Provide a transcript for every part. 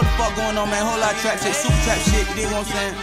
know the fuck going on, man. Whole lot of trap shit, super trap shit. You dig what I'm saying?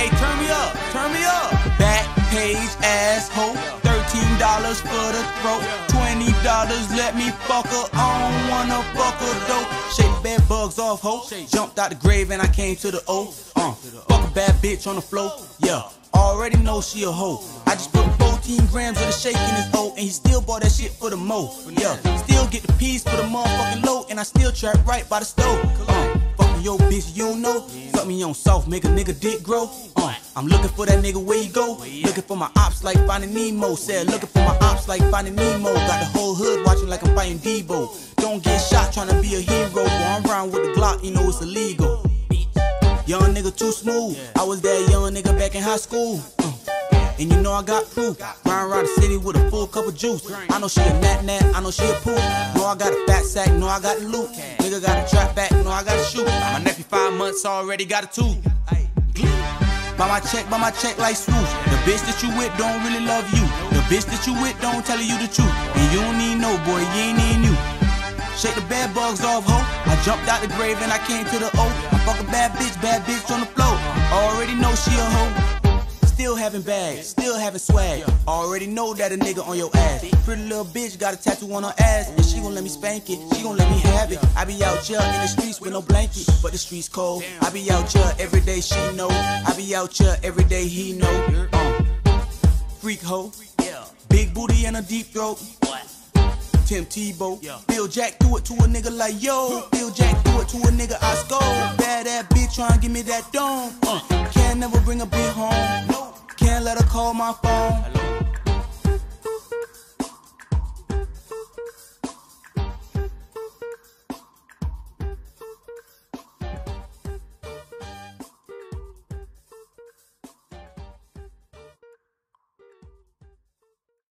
Hey, turn me up, turn me up. Back page asshole. Thirteen dollars for the throat. Twenty dollars, let me fuck her. I don't wanna fuck her though. Shake bed bugs off, ho. Jumped out the grave and I came to the O. Uh, fuck a bad bitch on the floor. Yeah, already know she a hoe. I just put 14 grams of the shake in his O, and he still bought that shit for the mo. Yeah, still get the piece for the motherfucking low, and I still trap right by the stove. Uh, fucking yo bitch, you don't know. Fuck me on soft, make a nigga dick grow. Uh, I'm looking for that nigga where you go. Looking for my ops like finding Nemo. Said looking for my ops like finding Nemo. Got the whole hood watching like I'm fighting Debo. Don't get shot trying to be a hero. Boy, I'm round with the Glock, you know it's illegal. Young nigga too smooth. I was that young nigga back in high school. And you know I got proof. Ride around the city with a full cup of juice. I know she a nat nat, I know she a poop. Know I got a fat sack, know I got loot. Nigga got a trap back, know I got to shoot. My nephew five months already got a tooth. Buy my check, buy my check like swoosh. The bitch that you with don't really love you. The bitch that you with don't tell you the truth. And you don't need no boy, you ain't need you. Shake the bed bugs off, ho. I jumped out the grave and I came to the O. I fuck a bad bitch, bad bitch on the floor. Already know she a hoe. Having bags, still having swag. Already know that a nigga on your ass. Pretty little bitch got a tattoo on her ass, and she gon' let me spank it. She gon' let me have it. I be out here in the streets with no blanket, but the streets cold. I be out here every day, she know. I be out here every day, he know. Uh, freak hoe, big booty and a deep throat. Tim Tebow. Bill Jack do it to a nigga like yo. Bill Jack do it to a nigga I score. Bad ass bitch tryna give me that dome. Uh, can't never bring a bitch home let her call my phone. Hello?